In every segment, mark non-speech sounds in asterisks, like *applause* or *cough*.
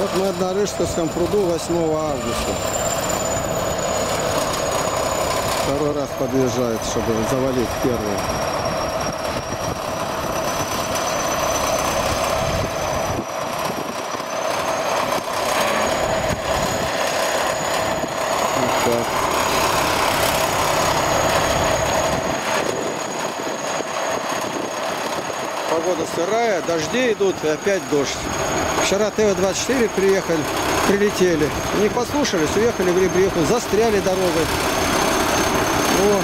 Вот мы на Рыжковском пруду 8 августа. Второй раз подъезжает, чтобы завалить первый. Погода сырая, дожди идут и опять дождь. Вчера ТВ-24 приехали, прилетели. Не послушались, уехали в Ребреху, застряли дорогой. О.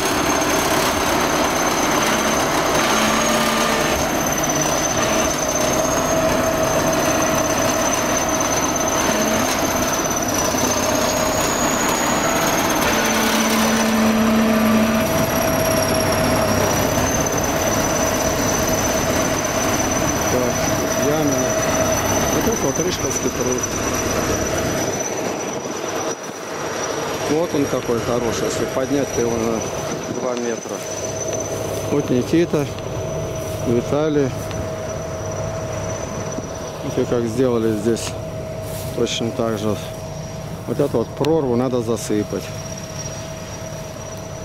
Так, Ямина. Вот это вот Рыжковский пруд. Вот он какой хороший, если поднять его на 2 метра. Вот Никита, Виталий. Видите, как сделали здесь точно так же. Вот эту вот прорву надо засыпать.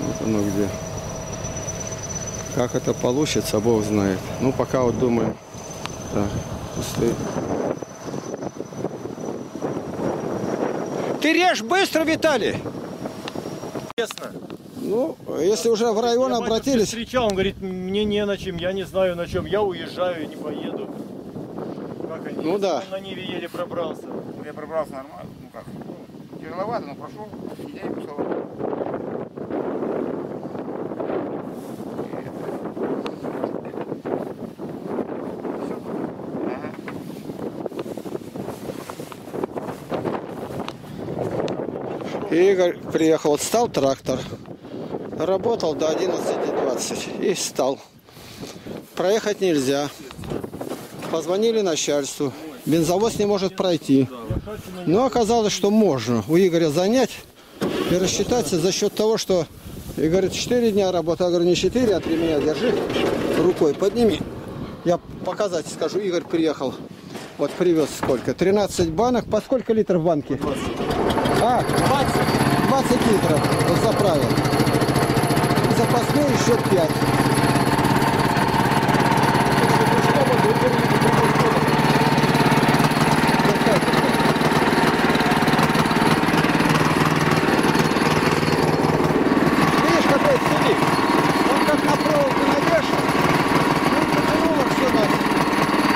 Вот оно где. Как это получится, Бог знает. Ну, пока вот думаем. Так, пустые. Ты режь быстро, Виталий! Честно. Ну, если уже в район обратились, встречал, он говорит, мне не на чем, я не знаю на чем, я уезжаю, не поеду. Как они? Ну да. Он на Ниве еле пробрался. Я пробрался нормально, ну как, ну, тяжеловато, но прошел, и день пошел. Игорь приехал, вот стал трактор, работал до 11.20 и стал. Проехать нельзя. Позвонили начальству, бензовоз не может пройти. Но оказалось, что можно у Игоря занять и рассчитаться за счет того, что и говорит, 4 дня работы. Я говорю, не 4, а 3 меня держи рукой, подними. Я показать скажу, Игорь приехал. Вот привез сколько? 13 банок. По сколько литров в банке? А, 20, 20 литров заправил. И запасной еще 5. Видишь, какой цилик? Он как на проволоку навешан. Ну, потянуло все нас.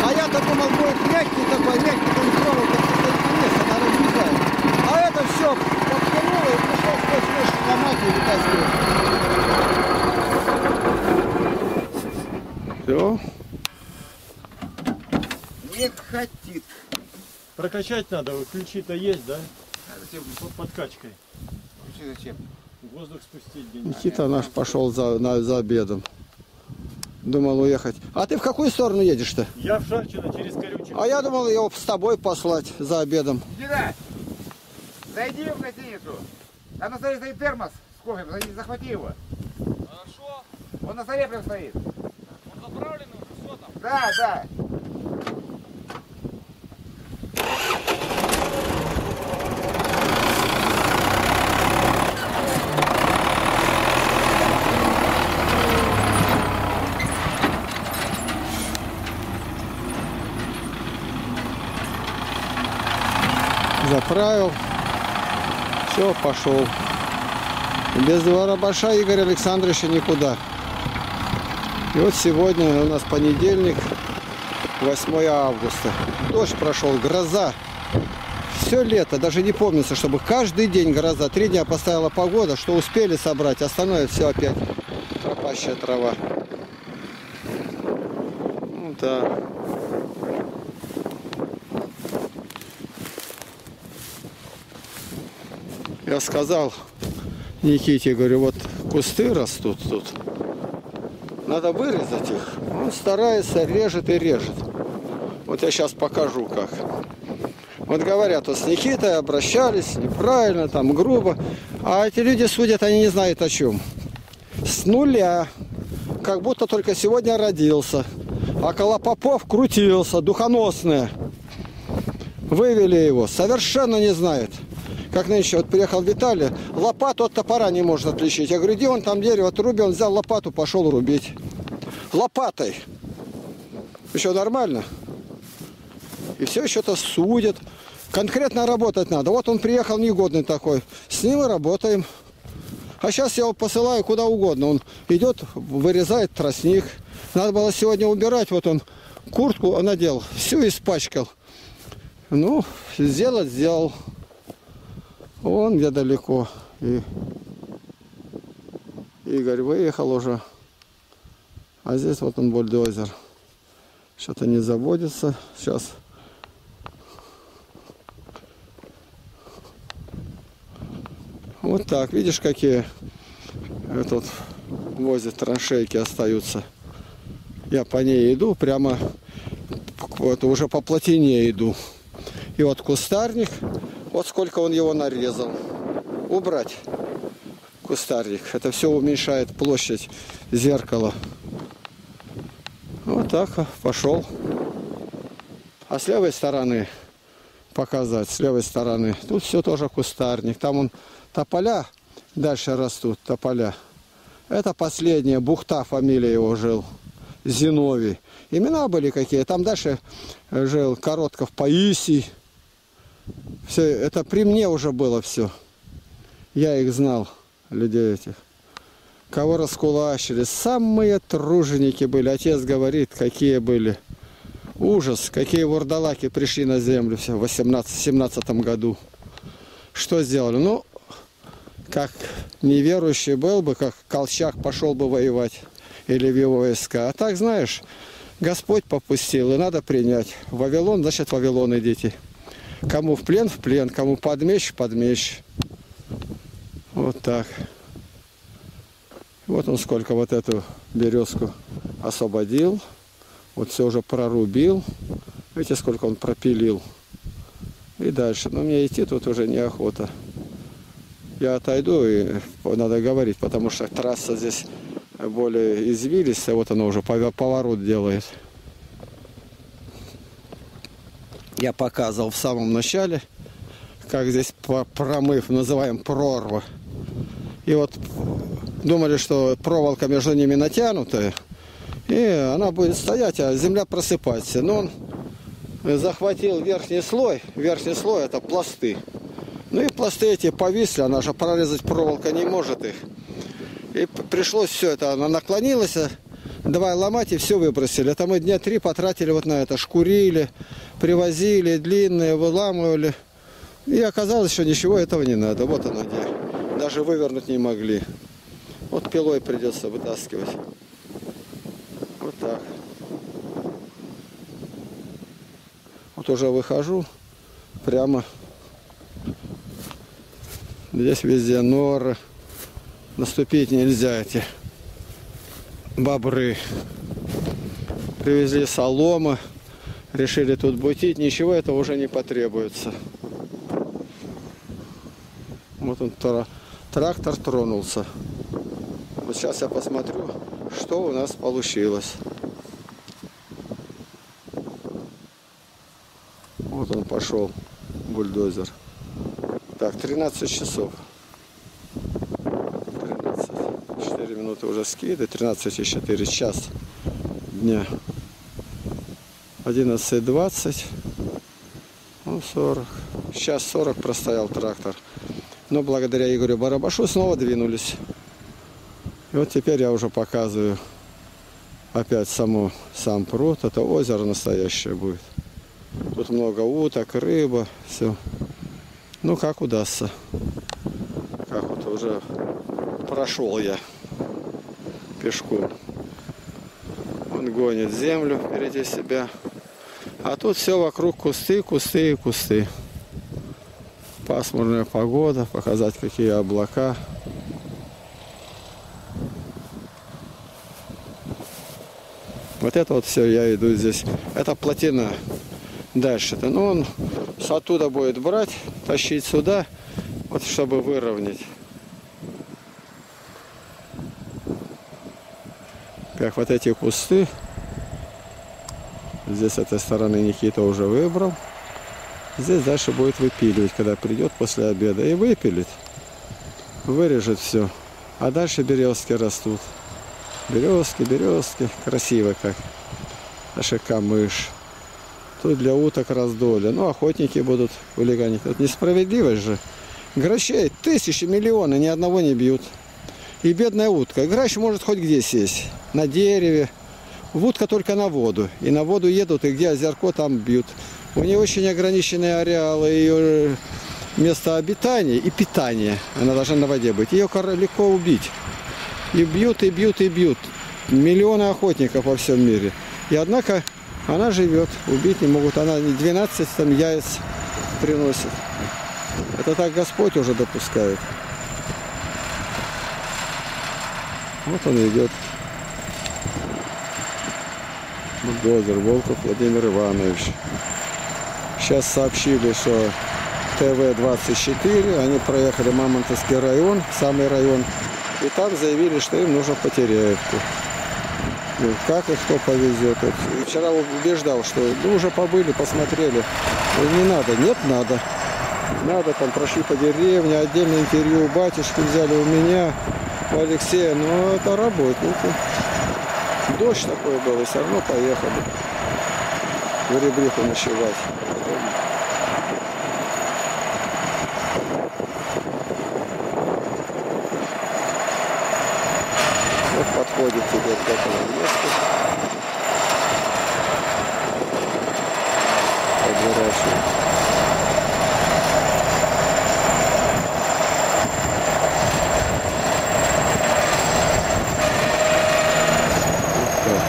А я-то думал, будет мягкий такой, мягкий, там проволока вниз, она размезает. А это все подтянуло и пришлось сквозь мышь ломать и вытаскивать. Все. Не хотит. Прокачать надо, ключи-то есть, да? Под подкачкой. Вообще зачем? Воздух спустить где Никита наш пошел за, на- за обедом. Думал уехать. А ты в какую сторону едешь-то? Я в Шарчино через Корючек. А я думал его с тобой послать за обедом. Деда, зайди в гостиницу. Там на столе стоит термос кофе, зайди, захвати его. Хорошо, Он на столе прям стоит. он заправленный уже, все там. Да, да. Заправил. Все, пошел. Без двора большая Игоря Александровича никуда. И вот сегодня у нас понедельник, 8 августа. Дождь прошел, гроза. Все лето, даже не помнится, чтобы каждый день гроза. Три дня поставила погода, что успели собрать, остальное все опять пропащая трава. Ну да. Я сказал Никите, говорю, вот кусты растут тут. Надо вырезать их. Он старается, режет и режет. Вот я сейчас покажу как. Вот говорят, вот с Никитой обращались неправильно, там грубо. А эти люди судят, они не знают о чем. С нуля. Как будто только сегодня родился. А Колопопов крутился, духоносная. Вывели его, совершенно не знает. Как нынче, вот приехал Виталий, лопату от топора не может отличить. Я говорю, где он там дерево отрубил, он взял лопату, пошел рубить. Лопатой. Еще нормально. И все еще-то судят. Конкретно работать надо. Вот он приехал негодный такой. С ним и работаем. А сейчас я его посылаю куда угодно. Он идет, вырезает тростник. Надо было сегодня убирать. Вот он куртку надел, всю испачкал. Ну, сделать сделал. Он где далеко. И Игорь выехал уже. А здесь вот он бульдозер. Что-то не заводится. Сейчас. Вот так. Видишь, какие тут возят траншейки остаются. Я по ней иду, прямо вот уже по плотине иду. И вот кустарник, вот сколько он его нарезал. Убрать кустарник. Это все уменьшает площадь зеркала. Вот так пошел. А с левой стороны показать, с левой стороны. Тут все тоже кустарник. Там он тополя дальше растут, тополя. Это последняя, Бухта фамилия его жил. Зиновий. Имена были какие. Там дальше жил Коротков Паисий. Все, это при мне уже было все. Я их знал, людей этих. Кого раскулачили. Самые труженики были. Отец говорит, какие были. Ужас, какие вурдалаки пришли на землю все в 18-17 году. Что сделали? Ну, как неверующий был бы, как Колчак пошел бы воевать или в его войска. А так, знаешь, Господь попустил, и надо принять. Вавилон, значит, Вавилон идите. Кому в плен, в плен, кому под меч, под меч. Вот так. Вот он сколько вот эту березку освободил. Вот все уже прорубил. Видите, сколько он пропилил. И дальше. Но мне идти тут уже неохота. Я отойду и надо говорить, потому что трасса здесь более извилистая. Вот она уже поворот делает. Я показывал в самом начале, как здесь промыв, называем прорва. И вот думали, что проволока между ними натянутая, и она будет стоять, а земля просыпается. Но он захватил верхний слой, верхний слой это пласты. Ну и пласты эти повисли, она же прорезать проволока не может их. И пришлось все это, она наклонилась, давай ломать и все выбросили. Это мы дня три потратили вот на это, шкурили, привозили, длинные, выламывали. И оказалось, что ничего этого не надо. Вот оно где. Даже вывернуть не могли. Вот пилой придется вытаскивать. Вот так. Вот уже выхожу. Прямо. Здесь везде норы. Наступить нельзя эти бобры. Привезли соломы. Решили тут бутить. Ничего этого уже не потребуется. Вот он трактор тронулся. Вот сейчас я посмотрю, что у нас получилось. Вот он пошел, бульдозер. Так, 13 часов. 13. 4 минуты уже скиды, 13 и 4 час дня. 11.20. Ну, 40. Сейчас 40 простоял трактор. Но благодаря Игорю Барабашу снова двинулись. И вот теперь я уже показываю опять саму, сам пруд. Это озеро настоящее будет. Тут много уток, рыба, все. Ну, как удастся. Как вот уже прошел я пешком. Он гонит землю впереди себя. А тут все вокруг кусты, кусты и кусты. Пасмурная погода, показать какие облака. Вот это вот все, я иду здесь. Это плотина дальше-то. Ну, он с оттуда будет брать, тащить сюда, вот чтобы выровнять. Как вот эти кусты. Здесь с этой стороны Никита уже выбрал. Здесь дальше будет выпиливать, когда придет после обеда. И выпилит. Вырежет все. А дальше березки растут. Березки, березки. Красиво как. Наша камыш. Тут для уток раздолье. Ну, охотники будут хулиганить. Это несправедливость же. Грачей тысячи, миллионы, ни одного не бьют. И бедная утка. Грач может хоть где сесть. На дереве. Утка только на воду. И на воду едут, и где озерко, там бьют. У нее очень ограниченные ареалы ее место обитания и питания. Она должна на воде быть. Ее легко убить. И бьют, и бьют, и бьют. Миллионы охотников во всем мире. И однако она живет. Убить не могут. Она не 12 там яиц приносит. Это так Господь уже допускает. Вот он идет. Бульдозер Волков Владимир Иванович. Сейчас сообщили, что ТВ-24, они проехали Мамонтовский район, самый район, и там заявили, что им нужно Потеряевку. Ну, как их кто повезет. Вот Вчера убеждал, что ну, уже побыли, посмотрели. Ну, Не надо, нет, надо. Надо, там прошли по деревне, отдельное интервью батюшки взяли у меня, у Алексея, но это работники. Дождь такой был, и все равно поехали в Ребриху ночевать. Вот подходит тебе к этому месту. Подворачивает. Вот так.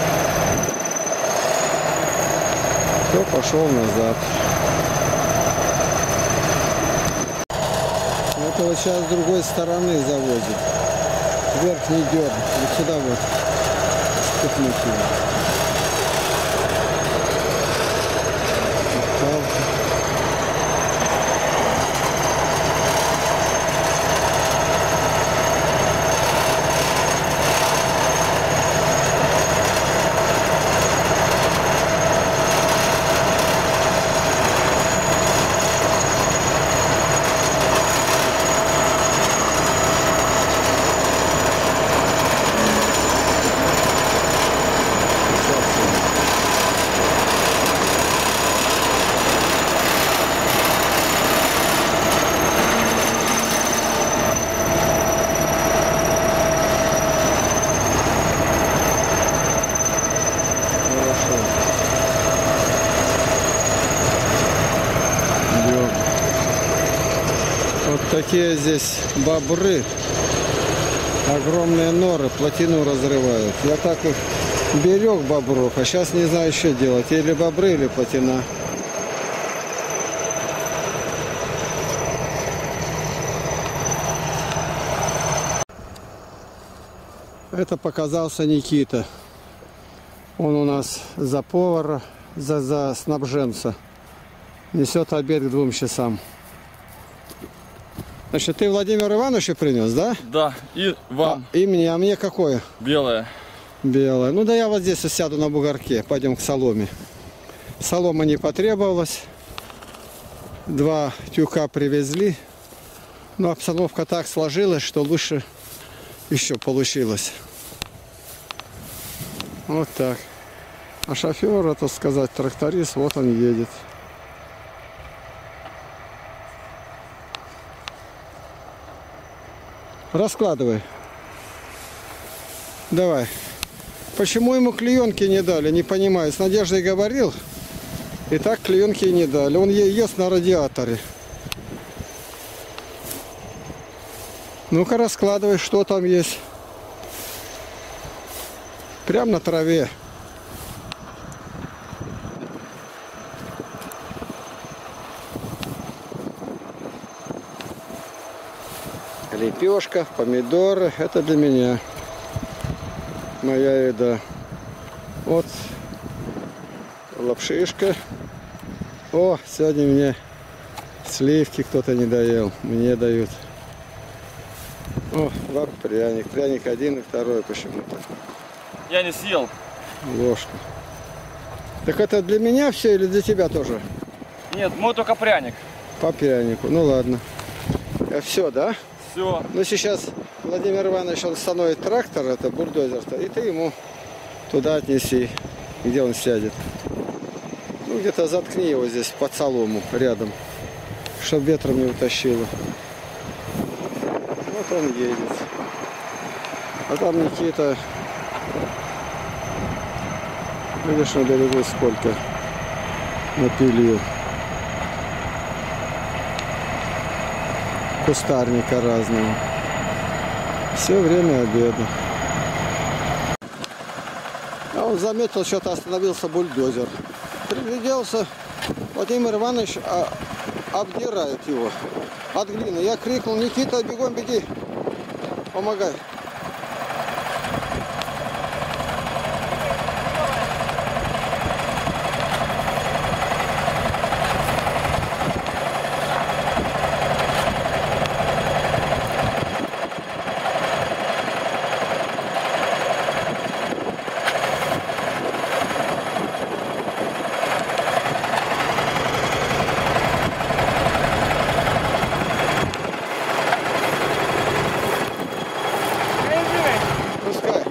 Все, пошел назад. Это вот сейчас с другой стороны завозит. Верхний дерн. Вот сюда вот. Спихнуть его. Палка. Хорошо. Идем. Вот такие здесь бобры. Огромные норы, плотину разрывают. Я так их берег бобров, а сейчас не знаю, что делать. Или бобры, или плотина. Это показался Никита. Он у нас за повара, за, за снабженца. Несет обед к двум часам. Значит, ты Владимир Ивановича принес, да? Да, и вам И мне, а мне какое? белое. Белое. Ну да я вот здесь сяду на бугорке. Пойдем к соломе. Солома не потребовалась. Два тюка привезли. Но обстановка так сложилась, что лучше еще получилось. Вот так. А шофер, это сказать, тракторист, вот он едет. Раскладывай. Давай. Почему ему клеенки не дали, не понимаю. С Надеждой говорил, и так клеенки не дали. Он е- ест на радиаторе. Ну-ка раскладывай, что там есть. Прям на траве. Лепешка, помидоры. Это для меня. Моя еда. Вот лапшишка. О, сегодня мне сливки кто-то не доел. Мне дают. О, лап пряник. Пряник один и второй почему-то. Я не съел. Ложка. Так это для меня все или для тебя тоже? Нет, мой только пряник. По прянику. Ну ладно. Все, да? Все. Ну сейчас Владимир Иванович, он становит трактор, это бульдозер-то, и ты ему туда отнеси, где он сядет. Ну где-то заткни его здесь под солому рядом, чтобы ветром не утащило. Вот он едет. А там Никита, видишь, на берегу сколько напилил. Кустарника разного. Все время обеда. А он заметил, что-то остановился бульдозер. Пригляделся, Владимир Иванович а, обдирает его от глины. Я крикнул, Никита, бегом беги, помогай. Пускай.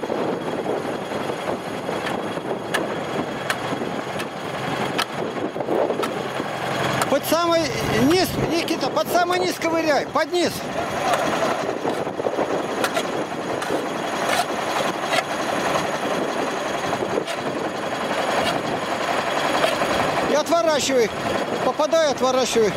Под самый низ, Никита, под самый ковыряй, под низ. И отворачивай. Попадай, отворачивай.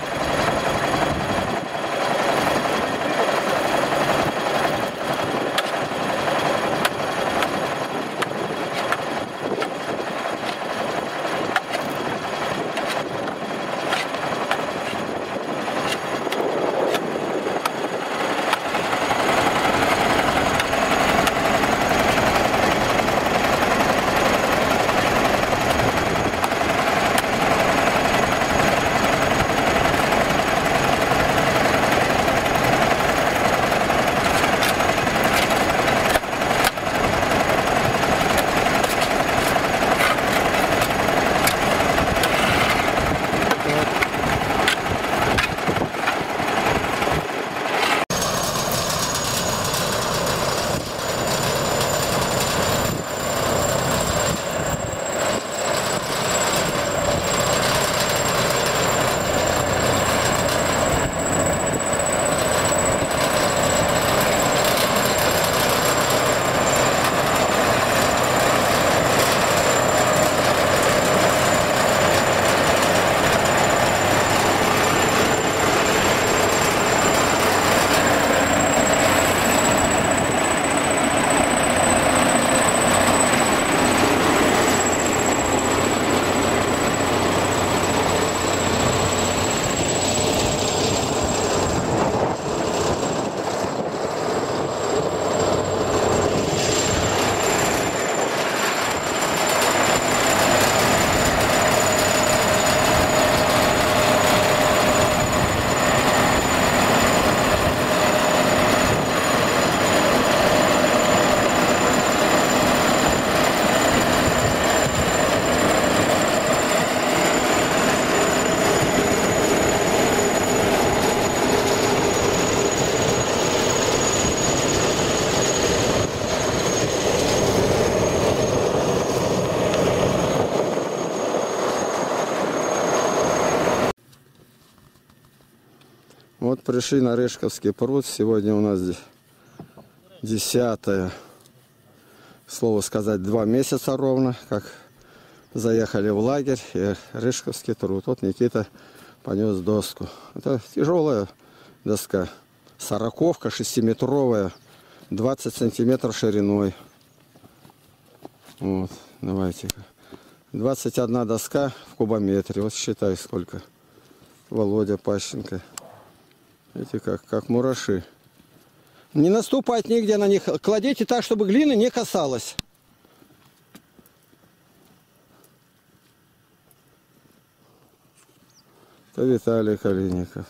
Вот пришли на Решковский пруд. Сегодня у нас здесь десятое, слово сказать, два месяца ровно, как заехали в лагерь и Решковский труд. Вот Никита понес доску. Это тяжелая доска. Сороковка шестиметровая, 20 сантиметров шириной. Вот, давайте-ка. 21 доска в кубометре. Вот считай сколько. Володя Пащенко. Эти как, как мураши. Не наступать нигде на них. Кладите так, чтобы глины не касалась. Это Виталий Калиников.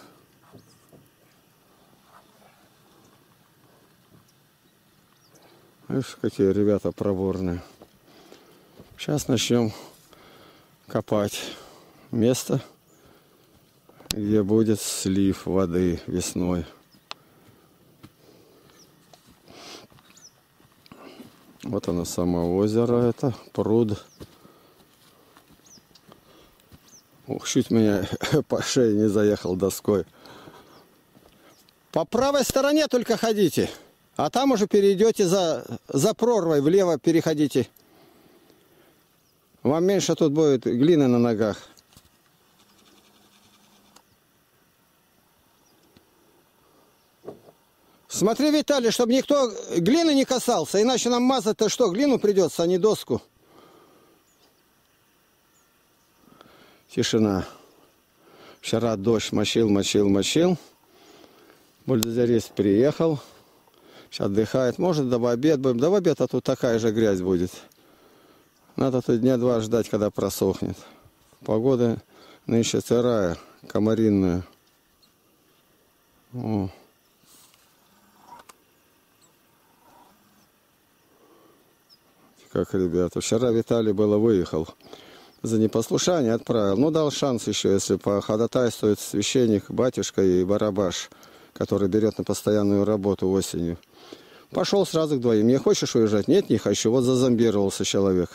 Видишь, какие ребята проворные. Сейчас начнем копать место где будет слив воды весной. Вот оно само озеро, это пруд. Ух, чуть меня *laughs* по шее не заехал доской. По правой стороне только ходите, а там уже перейдете за, за прорвой, влево переходите. Вам меньше тут будет глины на ногах. Смотри, Виталий, чтобы никто глины не касался, иначе нам мазать-то что, глину придется, а не доску. Тишина. Вчера дождь мочил, мочил, мочил. Бульдозерист приехал. Сейчас отдыхает. Может, до обед будем. До обеда тут такая же грязь будет. Надо тут дня два ждать, когда просохнет. Погода нынче сырая, комаринная. О. Как ребята. Вчера Виталий было выехал. За непослушание отправил. Ну, дал шанс еще, если походатайствует священник, батюшка и барабаш, который берет на постоянную работу осенью. Пошел сразу к двоим. Не хочешь уезжать? Нет, не хочу. Вот зазомбировался человек.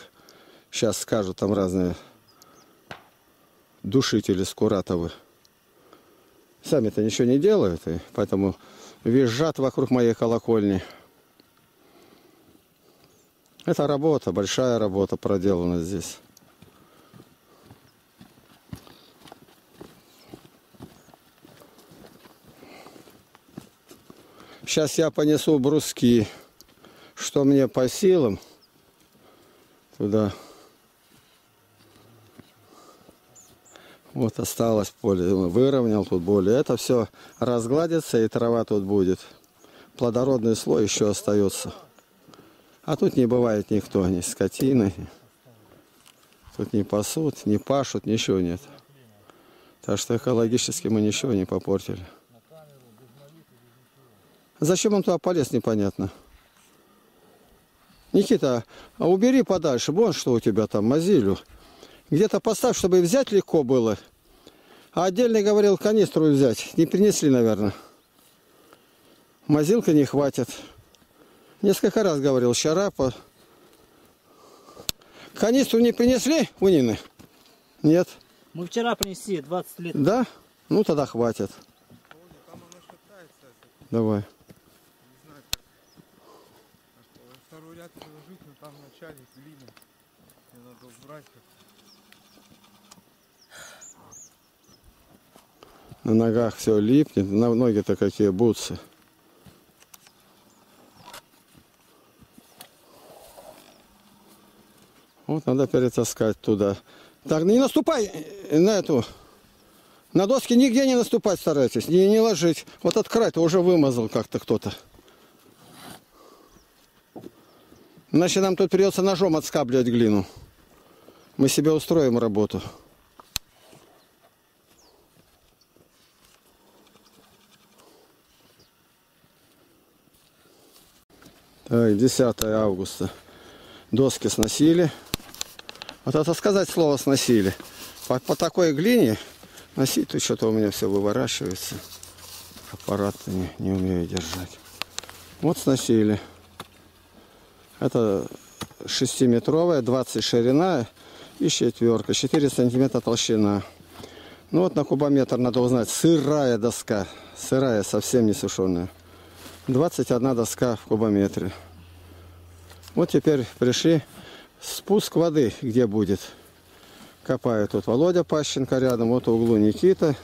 Сейчас скажут там разные душители Скуратовы. Сами-то ничего не делают, и поэтому визжат вокруг моей колокольни. Это работа, большая работа проделана здесь. Сейчас я понесу бруски, что мне по силам. Туда. Вот осталось поле. Выровнял тут более. Это все разгладится и трава тут будет. Плодородный слой еще остается. А тут не бывает никто, ни скотины. Тут не пасут, не пашут, ничего нет. Так что экологически мы ничего не попортили. Зачем он туда полез, непонятно. Никита, а убери подальше. Вон что у тебя там, мазилю. Где-то поставь, чтобы взять легко было. А отдельно говорил канистру взять. Не принесли, наверное. Мазилка не хватит. Несколько раз говорил, Щарапа. Канистру не принесли у Нины? Нет. Мы вчера принесли 20 лет. Да? Ну тогда хватит. Давай. Второй ряд приложить, но там в начале глина. Мне надо убрать. На ногах все липнет, на ноги-то какие бутсы. Вот надо перетаскать туда. Так, не наступай на эту. На доски нигде не наступать старайтесь, не, не ложить. Вот край-то уже вымазал как-то кто-то. Иначе нам тут придется ножом отскабливать глину. Мы себе устроим работу. Так, 10 августа. Доски сносили. Вот это сказать слово сносили. По, по такой глине носить тут что-то у меня все выворачивается. Аппарат не, не умею держать. Вот сносили. Это 6-метровая, 20 ширина и четверка. 4 сантиметра толщина. Ну вот на кубометр надо узнать. Сырая доска. Сырая, совсем не сушеная. 21 доска в кубометре. Вот теперь пришли спуск воды, где будет. Копают тут Володя Пащенко рядом, вот в углу Никита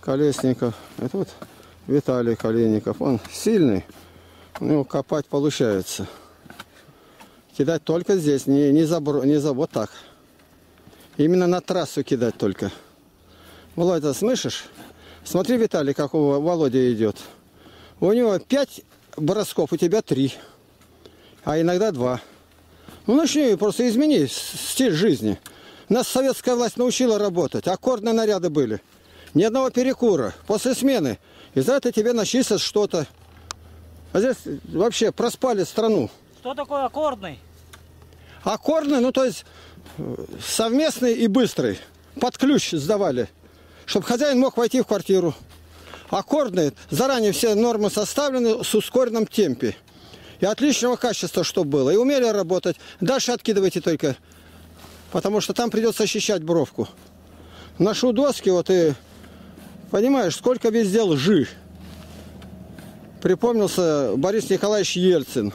Колесников. И тут Виталий Коленников. Он сильный, у него копать получается. Кидать только здесь, не, не, забро, не за вот так. Именно на трассу кидать только. Володя, слышишь? Смотри, Виталий, как у Володя идет. У него пять бросков, у тебя три. А иногда два. Ну начни просто измени стиль жизни. Нас советская власть научила работать. Аккордные наряды были. Ни одного перекура. После смены. И за это тебе начислят что-то. А здесь вообще проспали страну. Что такое аккордный? Аккордный, ну то есть э, совместный и быстрый. Под ключ сдавали. чтобы хозяин мог войти в квартиру. Аккордные, заранее все нормы составлены с ускоренном темпе. И отличного качества, чтобы было. И умели работать. Дальше откидывайте только. Потому что там придется ощущать бровку. Ношу доски, вот и понимаешь, сколько везде лжи. Припомнился Борис Николаевич Ельцин.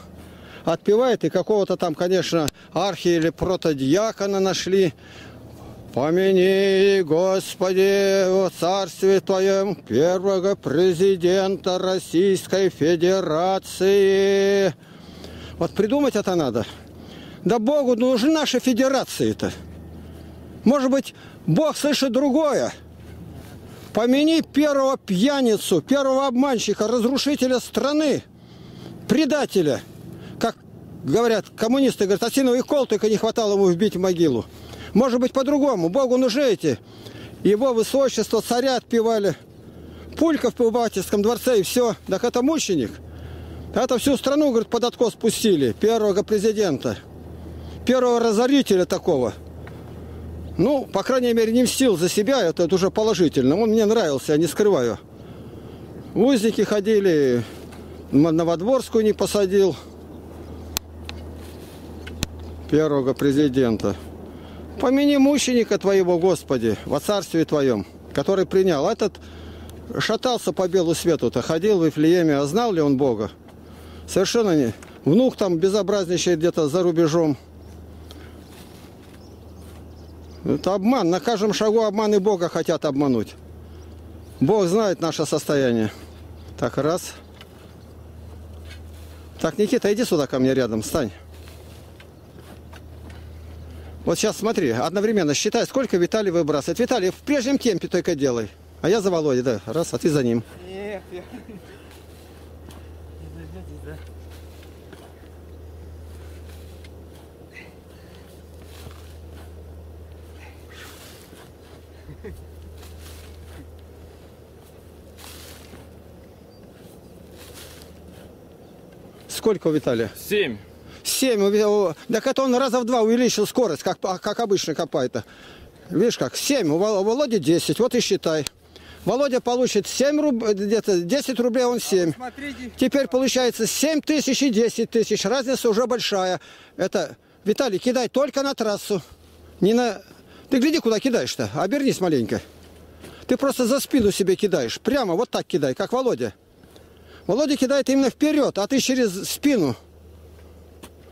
Отпевает, и какого-то там, конечно, архи или протодиакона нашли. Помяни, Господи, о царстве Твоем, первого президента Российской Федерации. Вот придумать это надо. Да Богу нужны наши федерации-то. Может быть, Бог слышит другое. Помяни первого пьяницу, первого обманщика, разрушителя страны, предателя. Как говорят коммунисты, говорят, осиновый кол только не хватало ему вбить в могилу. Может быть, по-другому. Богу нужны эти. Его высочество царя отпевали. Пулька в Пылбатевском дворце и все. Так это мученик. Это всю страну, говорит, под откос спустили. Первого президента. Первого разорителя такого. Ну, по крайней мере, не мстил за себя, это, это уже положительно. Он мне нравился, я не скрываю. Узники ходили, Новодворскую не посадил. Первого президента. Помяни мученика твоего, Господи, во царстве твоем, который принял. Этот шатался по белу свету-то, ходил в Вифлееме, а знал ли он Бога? Совершенно не. Внук там безобразничает где-то за рубежом. Это обман. На каждом шагу обман и Бога хотят обмануть. Бог знает наше состояние. Так, раз. Так, Никита, иди сюда ко мне рядом, стань. Вот сейчас смотри, одновременно считай, сколько Виталий выбрасывает. Виталий, в прежнем темпе только делай. А я за Володей, да. Раз, а ты за ним. Нет, я... Сколько у Виталия? Семь. 7. Так это он раза в два увеличил скорость, как, как обычно копает-то. Видишь как? 7. У Вол- у Володи 10. Вот и считай. Володя получит 7 руб... где-то 10 рублей, он 7. Смотрите, Теперь получается 7 тысяч и 10 тысяч. Разница уже большая. Это, Виталий, кидай только на трассу. Не на... Ты гляди, куда кидаешь-то. Обернись маленько. Ты просто за спину себе кидаешь. Прямо вот так кидай, как Володя. Володя кидает именно вперед, а ты через спину.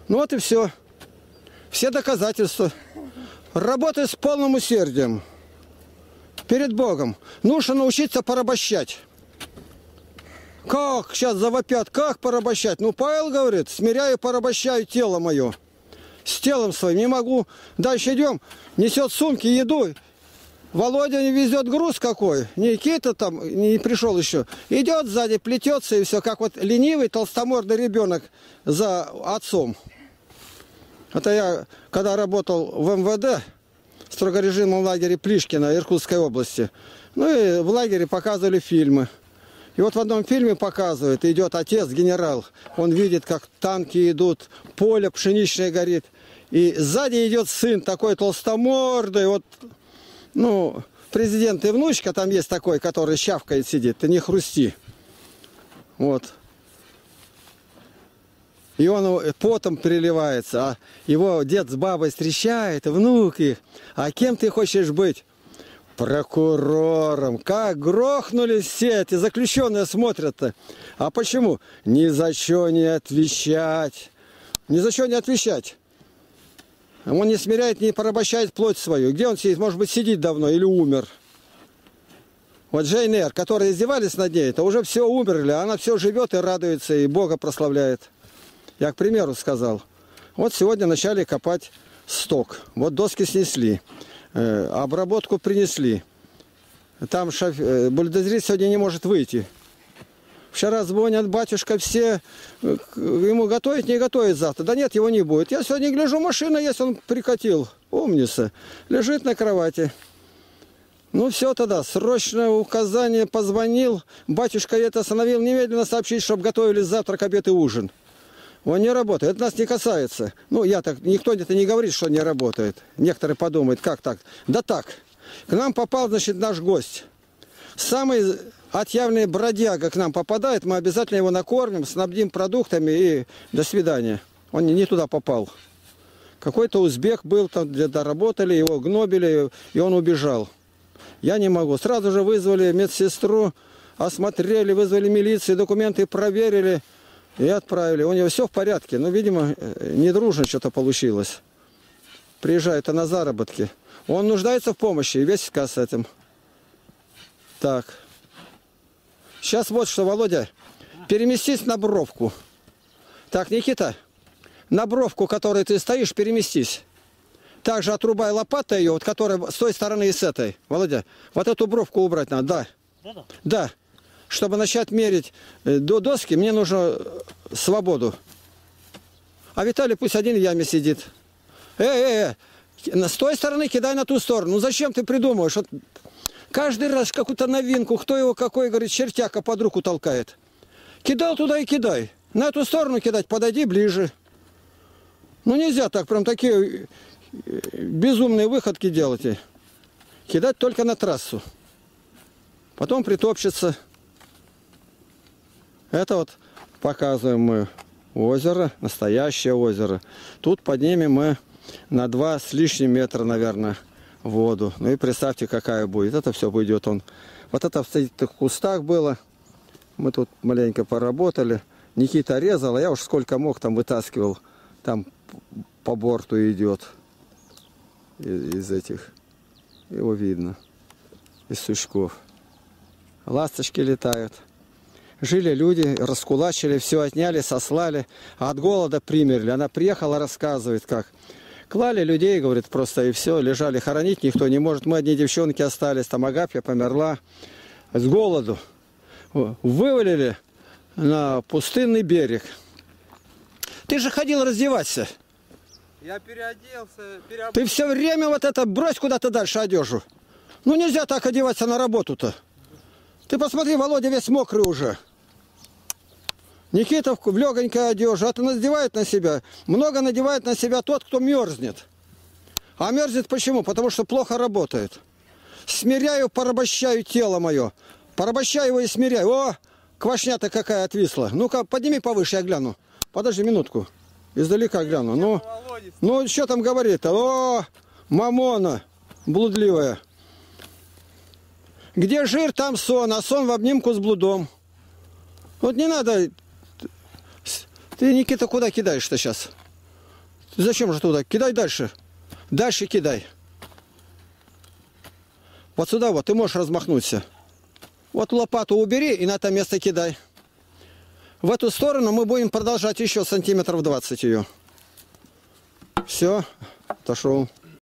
Ну вот и все. Все доказательства. Работай с полным усердием. Перед Богом. Нужно научиться порабощать. Как сейчас завопят, как порабощать? Ну, Павел говорит, смиряю, порабощаю тело мое. С телом своим не могу. Дальше идем. Несет сумки, еду. Володя не везет груз какой. Никита там не пришел еще. Идет сзади, плетется и все. Как вот ленивый толстомордый ребенок за отцом. Это я, когда работал в МВД, в строгорежимном лагере Плишкина Иркутской области. Ну и в лагере показывали фильмы. И вот в одном фильме показывают, идет отец, генерал, он видит, как танки идут, поле пшеничное горит. И сзади идет сын такой толстомордый, вот, ну, президент и внучка там есть такой, который щавкает сидит, ты не хрусти. Вот. И он потом приливается, а его дед с бабой встречает, внук их. А кем ты хочешь быть? Прокурором. Как грохнули все эти заключенные смотрят-то. А почему? Ни за что не отвечать. Ни за что не отвечать. Он не смиряет, не порабощает плоть свою. Где он сидит? Может быть, сидит давно или умер. Вот Джейн Эйр, которые издевались над ней, это уже все умерли. Она все живет и радуется, и Бога прославляет. Я, к примеру, сказал. Вот сегодня начали копать сток. Вот доски снесли. Э, обработку принесли. Там шоф... э, бульдозер сегодня не может выйти. Вчера звонят, батюшка, все, э, ему готовить, не готовить завтра. Да нет, его не будет. Я сегодня гляжу, машина есть, он прикатил. Умница. Лежит на кровати. Ну все тогда, срочное указание, позвонил. Батюшка это остановил немедленно сообщить, чтобы готовили завтрак, обед и ужин. Он не работает. Это нас не касается. Ну, я так, никто это не говорит, что не работает. Некоторые подумают, как так? Да так. К нам попал, значит, наш гость. Самый отъявленный бродяга к нам попадает, мы обязательно его накормим, снабдим продуктами и до свидания. Он не, туда попал. Какой-то узбек был там, где доработали, его гнобили, и он убежал. Я не могу. Сразу же вызвали медсестру, осмотрели, вызвали милицию, документы проверили и отправили. У него все в порядке. Но, видимо, э, недружно что-то получилось. Приезжает на заработки. Он нуждается в помощи, и весь сказ с этим. Так. Сейчас вот что, Володя. Переместись на бровку. Так, Никита, на бровку, которой ты стоишь, переместись. Также отрубай лопатой ее, вот которая с той стороны и с этой. Володя, вот эту бровку убрать надо, да. Да-да. Да. Чтобы начать мерить э, до доски, мне нужно э, свободу. А Виталий пусть один в яме сидит. Э, э, э, с той стороны кидай на ту сторону. Ну зачем ты придумываешь? Вот каждый раз какую-то новинку, кто его какой, говорит, чертяка под руку толкает. Кидал туда и кидай. На эту сторону кидать, подойди ближе. Ну нельзя так, прям такие э, безумные выходки делать. Кидать только на трассу. Потом притопчется. Это вот показываем мы озеро, настоящее озеро. Тут поднимем мы на два с лишним метра, наверное, воду. Ну и представьте, какая будет. Это все пойдет он. Вот это в этих кустах было. Мы тут маленько поработали. Никита резал, а я уж сколько мог там вытаскивал. Там по борту идет из, из этих. Его видно. Из сучков. Ласточки летают. Жили люди, раскулачили, все отняли, сослали, а от голода примерли. Она приехала, рассказывает, как. Клали людей, говорит, просто и все, лежали хоронить никто не может. Мы одни девчонки остались, там Агафья померла с голоду. Вывалили на пустынный берег. Ты же ходил раздеваться. Я переоделся, переобулся. Ты все время вот это брось куда-то дальше одежу. Ну нельзя так одеваться на работу-то. Ты посмотри, Володя весь мокрый уже. Никита в легонькой одежде, а ты надевает на себя. Много надевает на себя тот, кто мерзнет. А мерзнет почему? Потому что плохо работает. Смиряю, порабощаю тело мое. Порабощаю его и смиряю. О, квашня-то какая отвисла. Ну-ка, подними повыше, я гляну. Подожди минутку. Издалека гляну. Ну, ну что там говорит-то? О, мамона блудливая. Где жир, там сон, а сон в обнимку с блудом. Вот не надо... Ты, Никита, куда кидаешь-то сейчас? Зачем же туда? Кидай дальше. Дальше кидай. Вот сюда вот, ты можешь размахнуться. Вот лопату убери и на это место кидай. В эту сторону мы будем продолжать еще сантиметров 20 ее. Все, отошел.